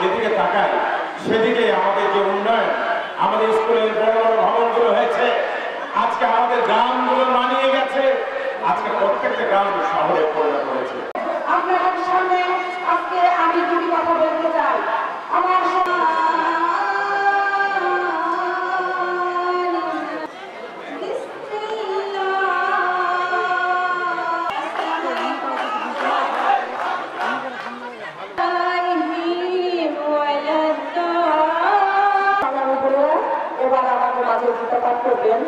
যেদিকে তাকায়, সেদিকে আমাদের যে উন্নয়ন, আমাদের স্কুলের বড় বড় ভবনগুলো হয়েছে, আজকে আমাদের গ্রামগুলো মানিয়ে গেছে। আজকে প্রত্যেকটা গ্রাম শহরে কাজে অংশপাত করবেন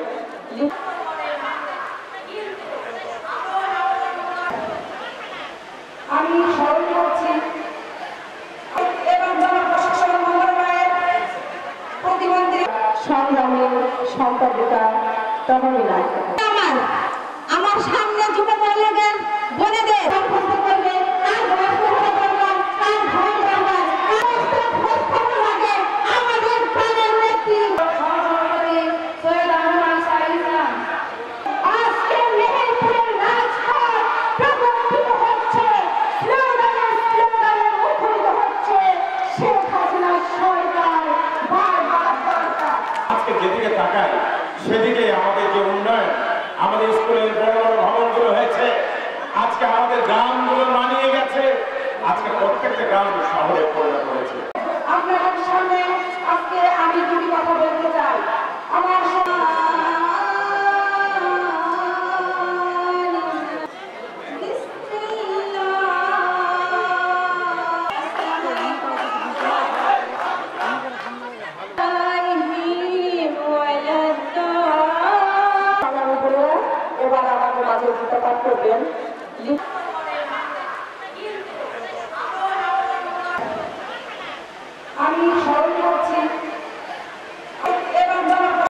আমি স্মরণ করছি সংগ্রামী সম্পাদিকা তহমিলা আমার থাকায় সেদিকে আমাদের যে উন্নয়ন, আমাদের স্কুলের বড় বড় ভবনগুলো হয়েছে। আজকে আমাদের গ্রামগুলো মানিয়ে গেছে। আজকে প্রত্যেকটা গ্রাম সহযোগিতা পাঠ করবেন আমি স্মরণ